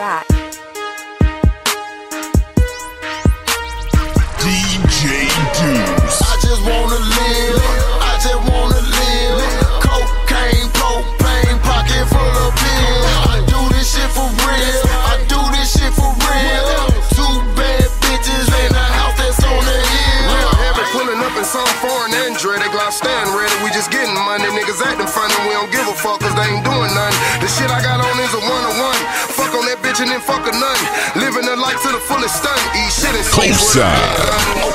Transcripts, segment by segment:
track. DJ Duce. I just wanna live. I just wanna live. Cocaine, propane, pocket full of pills. I do this shit for real. I do this shit for real. Two bad bitches in a house that's on the hill. Real heavy, pulling up in some foreign Andre. They glock stand ready. We just getting money. Niggas acting funny. We don't give a fuck cause they ain't doing nothing. The shit I got on is a one on one. On and fuck a none. Living the life to the fullest stunt. Eat shit and a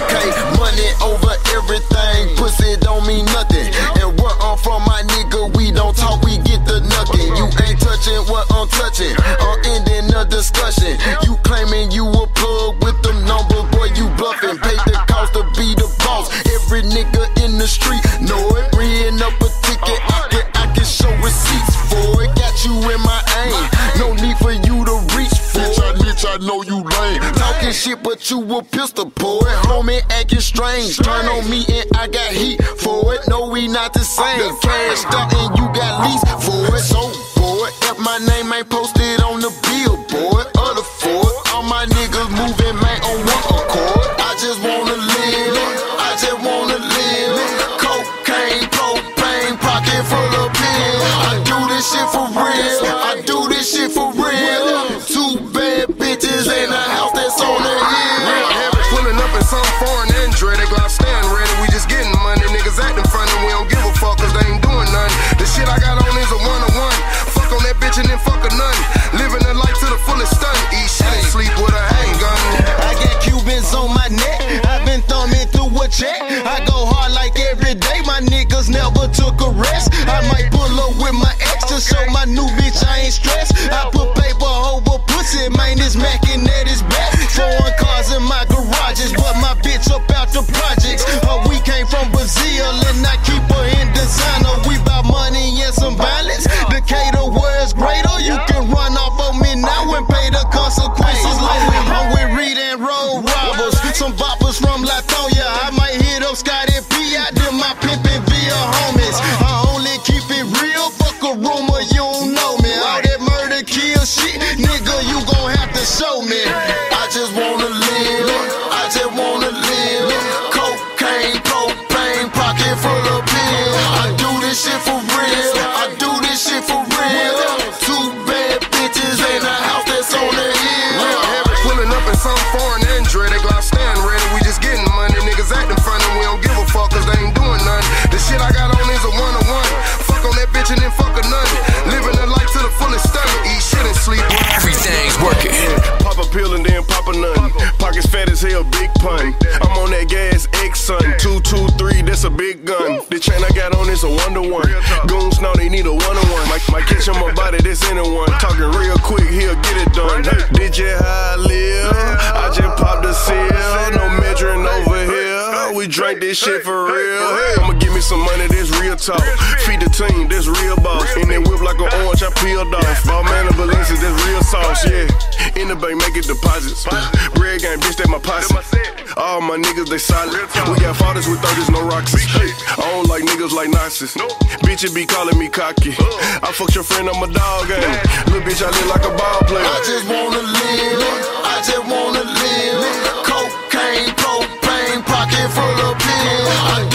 Okay, money over everything. Pussy don't mean nothing. And where I'm from, my nigga, we don't talk, we get the nuggin. You ain't touching what I'm touching. I'm ending the discussion. You claiming you a plug with them numbers, boy, you bluffing. Pay the cost to be the boss. Every nigga in the street know it. Reading up a ticket, I can, I can show receipts for it. Got you in my aim. No need for you to reach for Bitch, I, it. bitch, I know you lame. Talking shit, but you a pistol boy. Homie acting strange. Turn on me and I got heat for it. No, we not the same. Cashed out and you got lease for it. So, boy, if my name ain't posted on the billboard or the Ford, all my niggas moving, man, on one accord. I just wanna live. I just wanna live. Cocaine, propane, pocket full of pills. I do this shit for real. I do this shit for real. Check. I go hard like every day. My niggas never took a rest. I might pull up with my ex to show my new bitch I ain't stressed. I put paper over pussy, man. This macking at his back. Foreign cars in my garages, but my bitch up out the projects. Uh, we came from Brazil and I keep shit. Nigga, you gon' have to show me. I just wanna live. I just wanna live. Cocaine, propane, pocket full of pills. I do this shit for real. I do this shit for real. Two bad bitches in a house that's on the hill. Pulling up in some foreign and dreaded. Glock stand ready, we just getting money. Niggas acting funny, we don't give a fuck cause they ain't doing nothing. The shit I got on is a one on one. Fuck on that bitch and then fuck need a one on one. Might, might catch on my body, that's anyone. Talking real quick, he'll get it done. You how I live? I just popped the seal. No measuring over here. We drank this shit for real. I'ma give me some money, that's real talk. Feed the team, that's real boss. And that whip like an orange, I peeled off. Ball man of Balenciaga, that's real sauce, yeah. In the bank, making deposits. Bread game, bitch, that my posse. All my niggas, they solid. We got fathers with 30s, no rocks. I don't like niggas like Nazis. Bitch, be calling me cocky. I fucked your friend, I'm a dog game. Little bitch, I look like a ball player. I just wanna live. I just wanna live. Cocaine, propane, pocket full of pills. I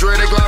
Dre, they